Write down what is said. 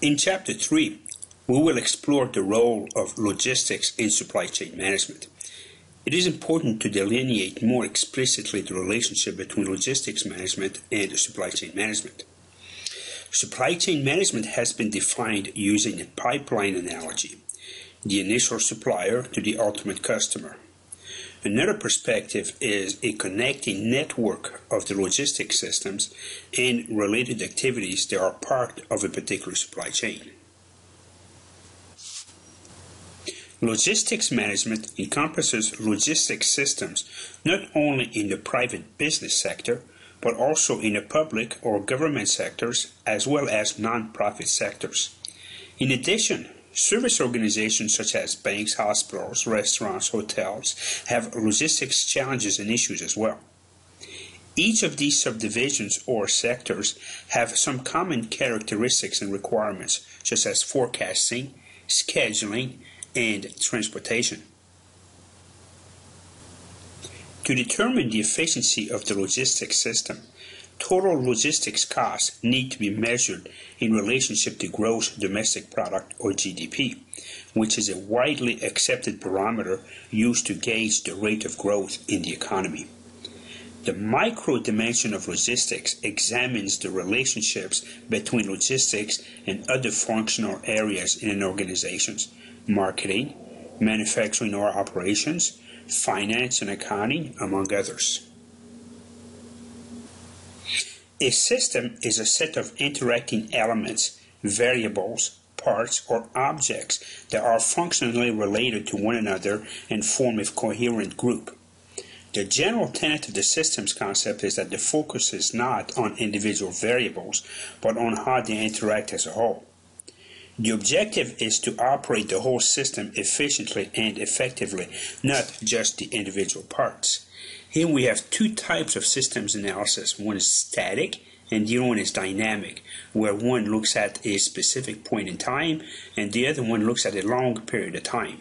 In Chapter 3, we will explore the role of logistics in supply chain management. It is important to delineate more explicitly the relationship between logistics management and supply chain management. Supply chain management has been defined using a pipeline analogy, the initial supplier to the ultimate customer. Another perspective is a connecting network of the logistics systems and related activities that are part of a particular supply chain. Logistics management encompasses logistics systems not only in the private business sector, but also in the public or government sectors as well as non-profit sectors. In addition, Service organizations such as banks, hospitals, restaurants, hotels have logistics challenges and issues as well. Each of these subdivisions or sectors have some common characteristics and requirements, such as forecasting, scheduling, and transportation. To determine the efficiency of the logistics system, total logistics costs need to be measured in relationship to gross domestic product or GDP, which is a widely accepted parameter used to gauge the rate of growth in the economy. The micro dimension of logistics examines the relationships between logistics and other functional areas in an organization's marketing, manufacturing or operations, finance and accounting, among others. A system is a set of interacting elements, variables, parts, or objects that are functionally related to one another and form a coherent group. The general tenet of the systems concept is that the focus is not on individual variables, but on how they interact as a whole. The objective is to operate the whole system efficiently and effectively, not just the individual parts. Here we have two types of systems analysis. One is static and the other one is dynamic, where one looks at a specific point in time and the other one looks at a long period of time.